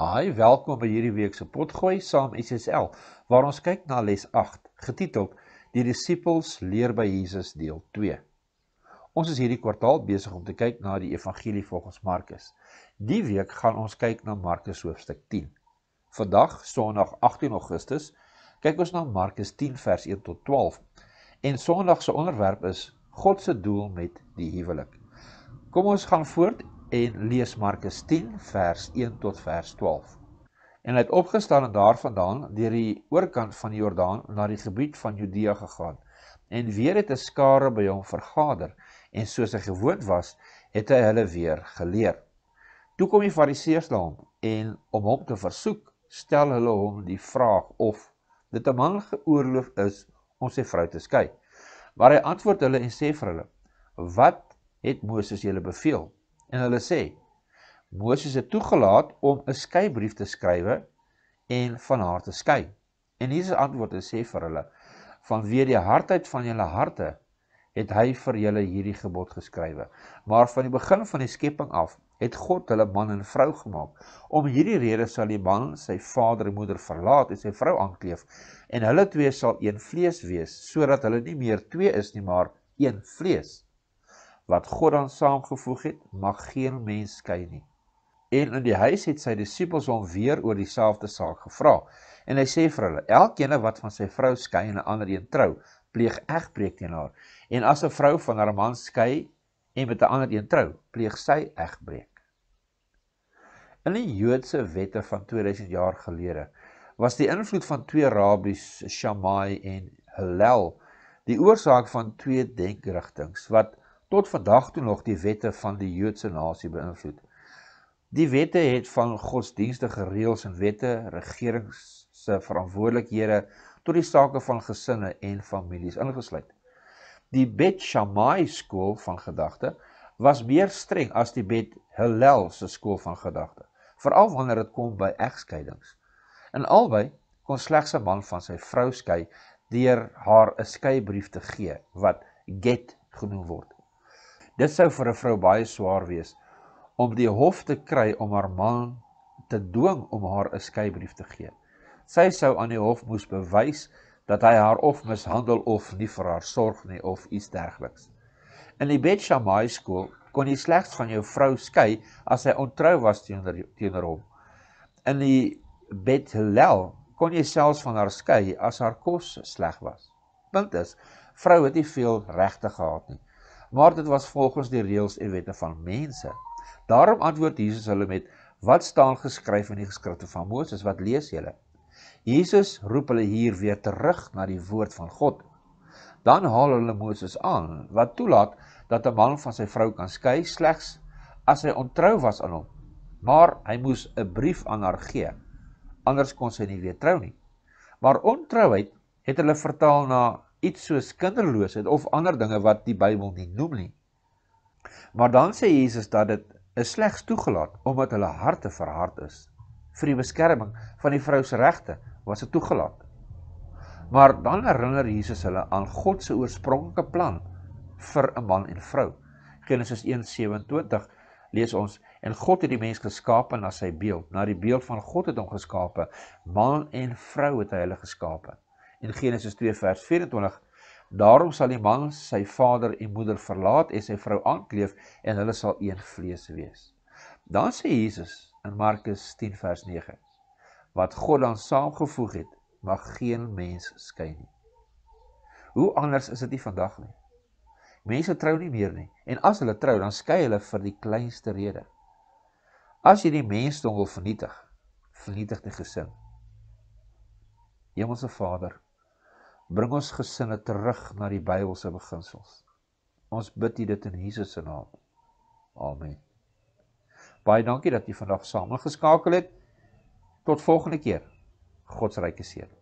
Hi, welkom by hierdie week se potgooi saam SSL waar ons kyk na les 8 getiteld Die disippels leer by Jesus deel 2. Ons is hierdie kwartaal besig om te kyk na die evangelie volgens Markus. Die week gaan ons kyk na Markus hoofstuk 10. Vandag, Sondag 18 Augustus, kyk ons na Markus 10 vers 1 tot 12. En Sondag se onderwerp is God se doel met die huwelik. Kom ons gaan voort en lees Markus 10 vers 1 tot vers 12. En hy het opgestaan en daarvandaan deur die oorkant van die Jordaan na die gebied van Judea gegaan. En weer het 'n skare by hom vergader en soos hy gewoond was, het hy hulle weer geleer. Toe kom die Fariseërs na hom en om hom te versoek, stel hulle hom die vraag of dit 'n man geoorloof is om sy vrou te skei. Maar hy antwoord hulle en sê vir hulle: "Wat het Moses julle beveel?" En hulle sê: Moses het toegelaat om 'n skeibrief te skrywe en van haar te skei. En Jesus antwoord en sê vir hulle: Vanweë die hardheid van julle harte het hy vir julle hierdie gebod geskrywe. Maar van die begin van die skepping af het God hulle man en vrou gemaak. Om hierdie rede sal die man sy vader en moeder verlaat en sy vrou aankleef en hulle twee sal een vlees wees, sodat hulle nie meer twee is nie, maar een vlees wat God dan saamgevoeg het, mag geen mens skei nie. En in die huis het sy disippels hom weer oor dieselfde saak gevra. En hy sê vir hulle: Elkeen wat van sy vrou skei en 'n ander een trou, pleeg egbreek teen haar. En as 'n vrou van haar man skei en met 'n ander een trou, pleeg sy egbreek. In die Joodse wette van 2000 jaar gelede was die invloed van twee rabbies, Shammai en Hillel, die oorsaak van twee denkrigtinge wat tot vandag toe nog die wette van die Joodse nasie beïnvloed. Die wette het van godsdienstige reëls en wette, regerings se verantwoordelikhede tot die sake van gesinne en families ingesluit. Die Bet Shammai skool van gedagte was meer streng as die Bet Hillel se skool van gedagte, veral wanneer dit kom by egskeidings. In albei kon slegs 'n man van sy vrou skei deur haar 'n skeibrief te gee wat get genoem word. Dit sou vir 'n vrou baie swaar wees om die hof te kry om haar man te dwing om haar 'n skeibrief te gee. Sy sou aan die hof moes bewys dat hy haar of mishandel of nie vir haar sorg nie of iets dergeliks. In die Bet Shammai skool kon jy slegs van jou vrou skei as sy ontrou was teenoor teenoor hom. In die Bet Hillel kon jy selfs van haar skei as haar kos sleg was. Punt is, vrou het nie veel regte gehad nie maar dit was volgens die reëls en wette van mense. Daarom antwoord Jesus hulle met: "Wat staan geskryf in die geskrifte van Moses? Wat lees julle?" Jesus roep hulle hier weer terug na die woord van God. Dan haal hulle Moses aan wat toelaat dat 'n man van sy vrou kan skei slegs as hy ontrou was aan hom. Maar hy moes 'n brief aan haar gee. Anders kon sy nie weer trou nie. Maar ontrouheid het hulle vertaal na iets soos kinderloosheid of ander dinge wat die Bybel nie noem nie. Maar dan sê Jesus dat dit is slegs toegelaat omdat hulle harte verhard is. Vir die beskerming van die vrou se regte was dit toegelaat. Maar dan herinner Jesus hulle aan God se oorspronklike plan vir 'n man en vrou. Genesis 1:27 lees ons en God het die mens geskape na sy beeld, na die beeld van God het hom geskape, man en vrou het hy hulle geskape in Genesis 2 vers 24 Daarom sal die man sy vader en moeder verlaat en sy vrou aankleef en hulle sal een vlees wees. Dan sê Jesus in Markus 10 vers 9 Wat God dan saamgevoeg het, mag geen mens skei nie. Hoe anders is dit nie vandag nie. Mense trou nie meer nie en as hulle trou dan skei hulle vir die kleinste rede. As jy die mensdom wil vernietig, vernietig die gesin. Hemelse Vader, Bring ons gesinne terug na die Bybelse beginsels. Ons bid dit in Jesus se naam. Amen. Baie dankie dat jy vandag saam geskakel het. Tot volgende keer. God se ryke seën.